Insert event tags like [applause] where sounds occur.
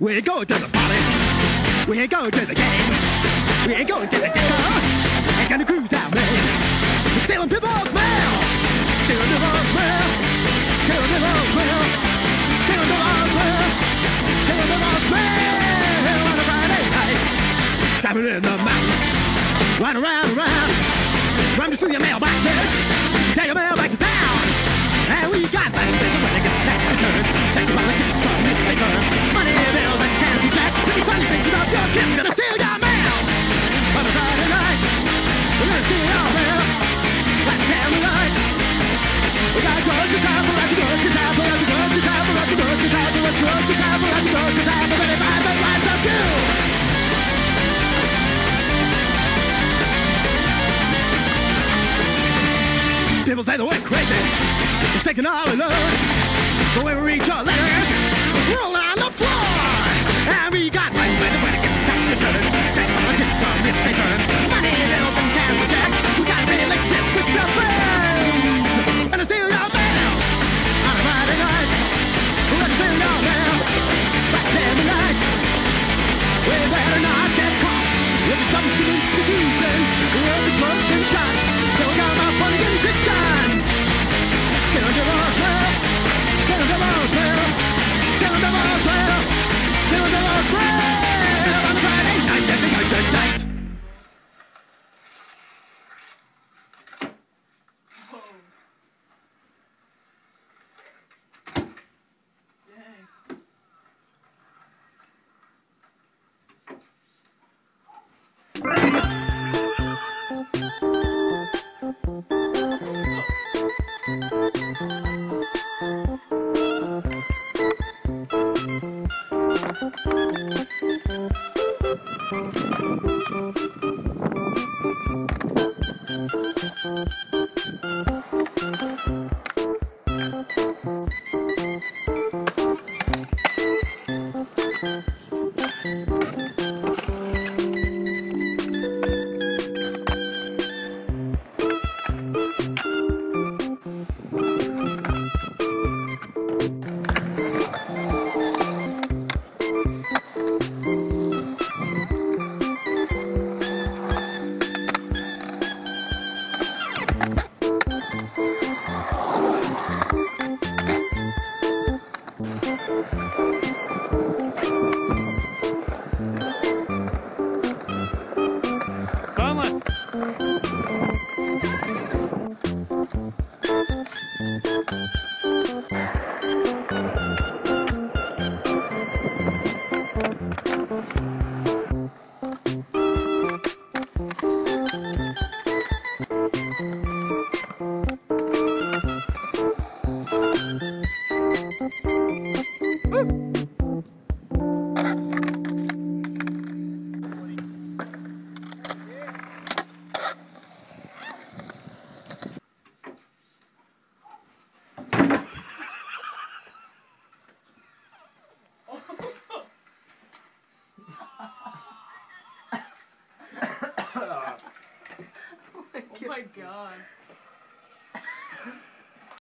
We go to the party. We go to the game. We go to the disco. Ain't gonna cruise out, man. We're stealing people's mail. Stealing people's mail. Stealing people's mail. Stealing people's mail. Stealing people's mail on a Friday night. Driving in the mountains. Run around, around. Just through your mailboxes. Take your mailbox People say that we're crazy. It's taking all alone. But when we reach our letters, roll on the floor. Not get caught. With the dumb institutions. We'll be Thank you. Vamos! [laughs] Oh my god.